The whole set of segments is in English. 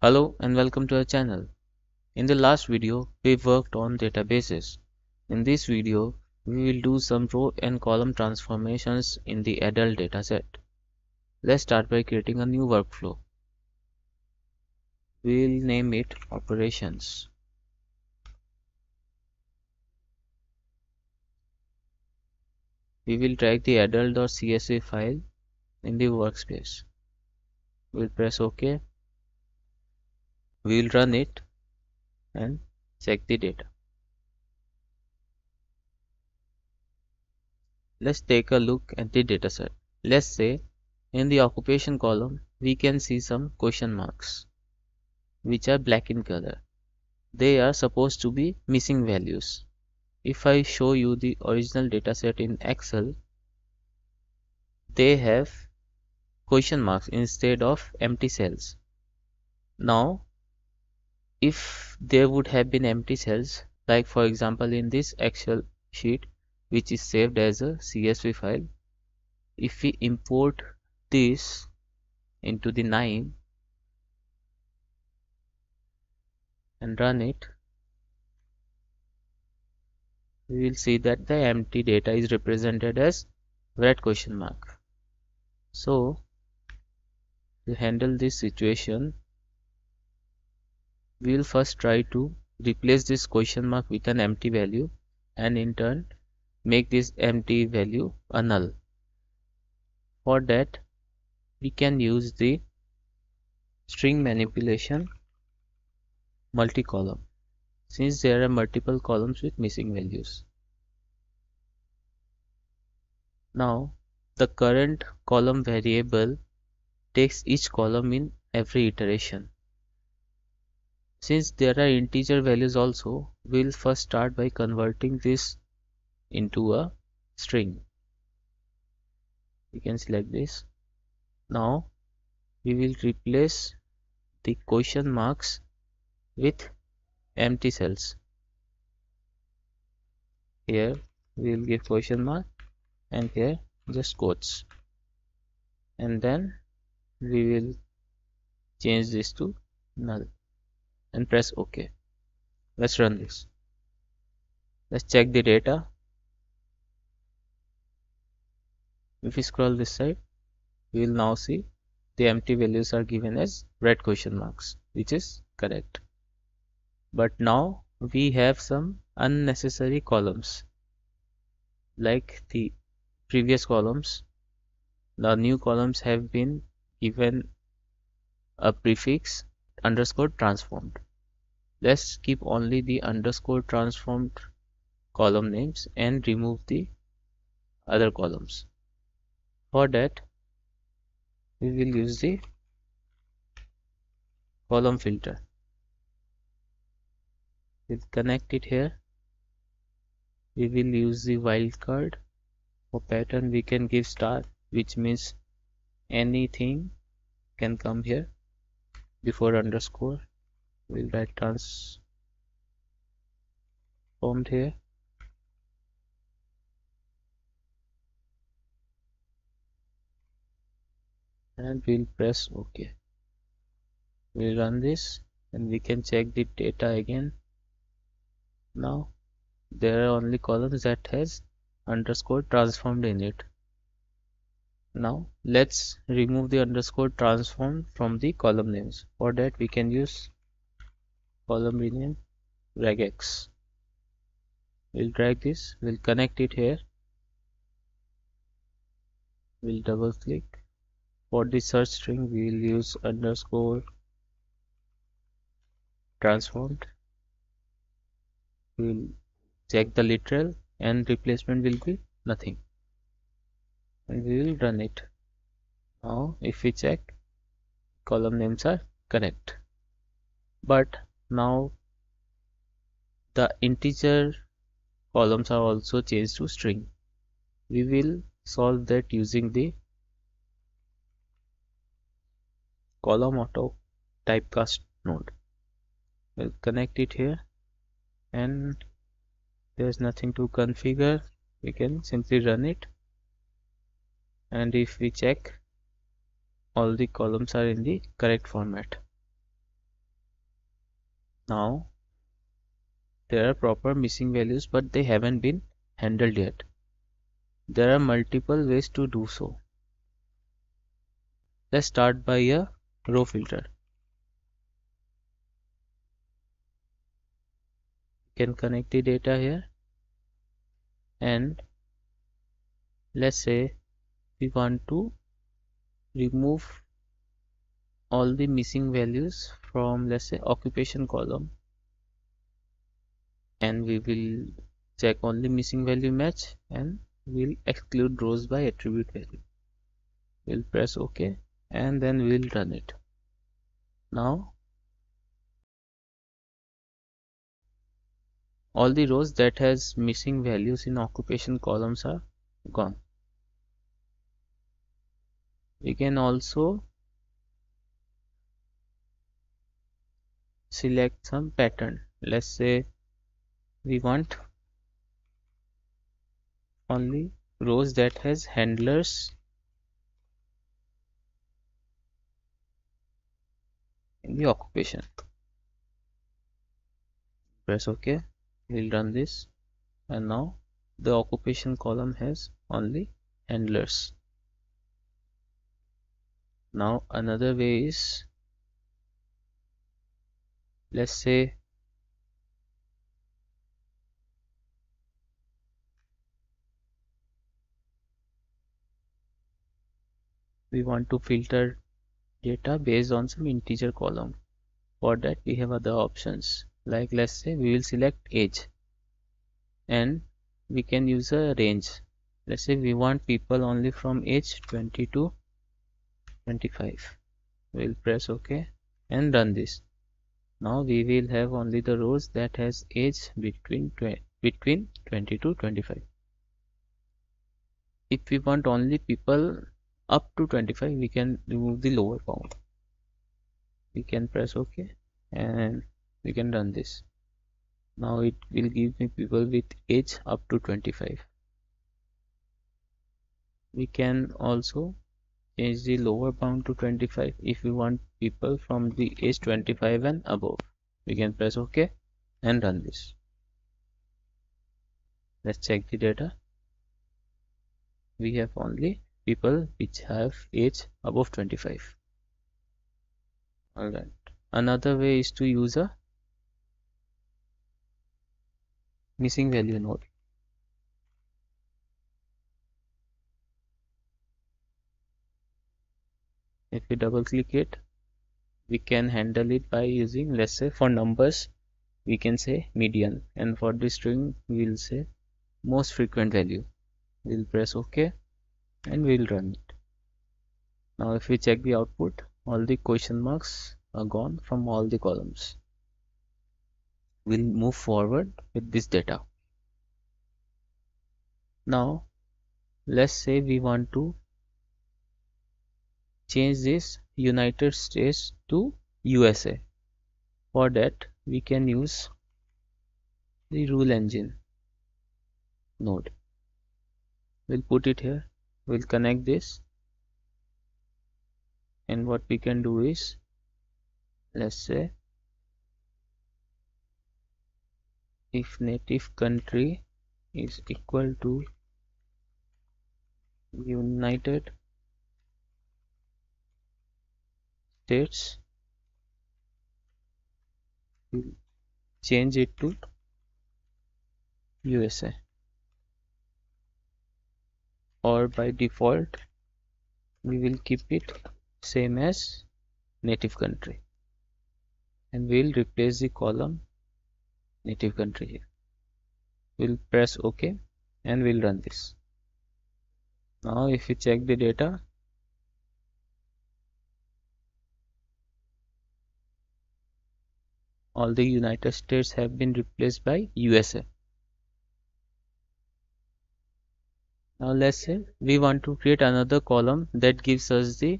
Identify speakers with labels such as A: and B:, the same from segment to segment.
A: Hello and welcome to our channel. In the last video, we worked on databases. In this video, we will do some row and column transformations in the adult dataset. Let's start by creating a new workflow. We'll name it operations. We will drag the adult.csv file in the workspace. We'll press OK we will run it and check the data. Let's take a look at the dataset let's say in the occupation column we can see some question marks which are black in color. They are supposed to be missing values. If I show you the original dataset in Excel they have question marks instead of empty cells. Now if there would have been empty cells like for example in this excel sheet which is saved as a csv file if we import this into the KNIME and run it we will see that the empty data is represented as red question mark. So to handle this situation we will first try to replace this question mark with an empty value and in turn make this empty value a null. For that we can use the string manipulation multi-column since there are multiple columns with missing values. Now the current column variable takes each column in every iteration since there are integer values also, we'll first start by converting this into a string. You can select this. Now we will replace the question marks with empty cells. Here we will give question mark and here just quotes and then we will change this to null and press OK. Let's run this. Let's check the data. If we scroll this side, we will now see the empty values are given as red question marks, which is correct. But now we have some unnecessary columns like the previous columns the new columns have been given a prefix underscore transformed. Let's keep only the underscore transformed column names and remove the other columns. For that, we will use the column filter. We'll connect it here. We will use the wildcard. For pattern, we can give star, which means anything can come here before underscore. We'll write transformed here. And we'll press ok. We'll run this and we can check the data again. Now there are only columns that has underscore transformed in it now let's remove the underscore transform from the column names. For that we can use column rename regex. We'll drag this, we'll connect it here. We'll double click. For the search string we will use underscore transformed. We'll check the literal and replacement will be nothing and we will run it. Now if we check column names are correct. But now the integer columns are also changed to string. We will solve that using the column auto typecast node. We'll connect it here. And there's nothing to configure. We can simply run it and if we check all the columns are in the correct format. Now there are proper missing values but they haven't been handled yet. There are multiple ways to do so. Let's start by a row filter. You can connect the data here. And let's say we want to remove all the missing values from let's say occupation column. And we will check only missing value match and we'll exclude rows by attribute value. We'll press ok and then we'll run it. Now all the rows that has missing values in occupation columns are gone we can also select some pattern. Let's say we want only rows that has handlers. In the occupation. Press ok. We'll run this. And now the occupation column has only handlers now another way is let's say we want to filter data based on some integer column. For that we have other options. Like let's say we will select age. And we can use a range. Let's say we want people only from age 20 to 25 we'll press ok and run this. Now we will have only the rows that has age between between 20 to 25 if we want only people up to 25 we can remove the lower bound. We can press ok and we can run this. Now it will give me people with age up to 25 we can also change the lower bound to 25 if we want people from the age 25 and above we can press ok and run this. Let's check the data. We have only people which have age above 25 alright another way is to use a missing value node if we double click it we can handle it by using let's say for numbers we can say median. And for the string we will say most frequent value. We'll press ok and we'll run it. Now if we check the output all the question marks are gone from all the columns. We'll move forward with this data. Now let's say we want to change this United States to USA for that we can use the rule engine node. We'll put it here. We'll connect this. And what we can do is let's say if native country is equal to United States we'll change it to USA or by default we will keep it same as native country. And we'll replace the column native country here. We'll press ok and we'll run this. Now if you check the data all the United States have been replaced by USA now let's say we want to create another column that gives us the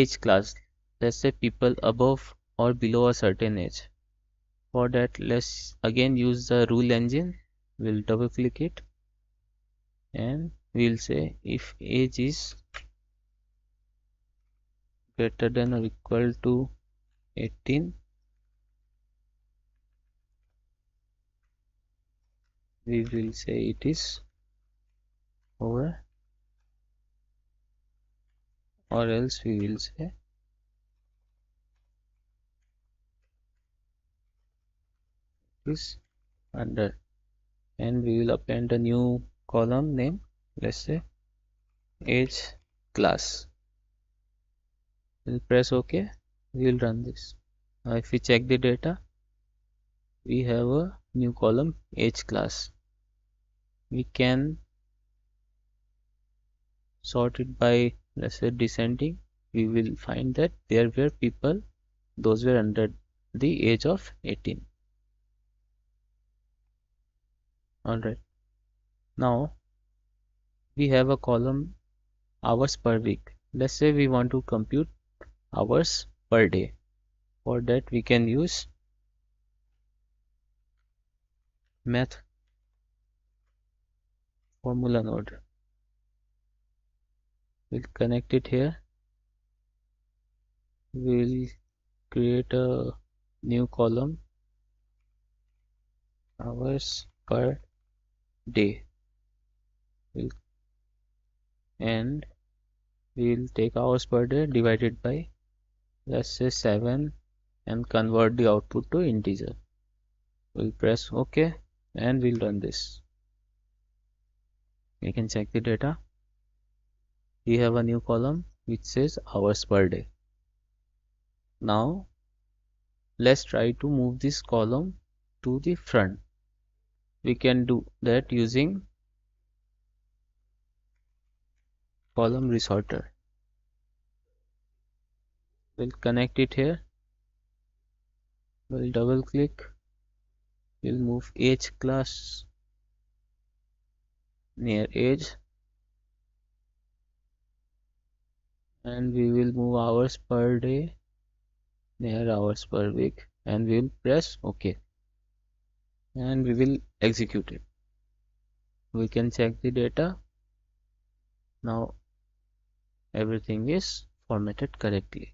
A: age class let's say people above or below a certain age. For that let's again use the rule engine. We'll double click it and we'll say if age is greater than or equal to 18 we will say it is over. Or else we will say is under. And we will append a new column name. Let's say age class. We'll press ok. We will run this. Now if we check the data we have a new column age class we can sort it by let's say descending. We will find that there were people those were under the age of 18 alright now we have a column hours per week. Let's say we want to compute hours per day. For that we can use math formula node. We'll connect it here. We'll create a new column. Hours per day. We'll, and we'll take hours per day divided by let's say 7 and convert the output to integer. We'll press ok and we'll run this we can check the data. We have a new column which says hours per day. Now let's try to move this column to the front. We can do that using column resorter. We'll connect it here. We'll double click. We'll move age class near age and we will move hours per day. Near hours per week. And we'll press ok. And we will execute it. We can check the data. Now everything is formatted correctly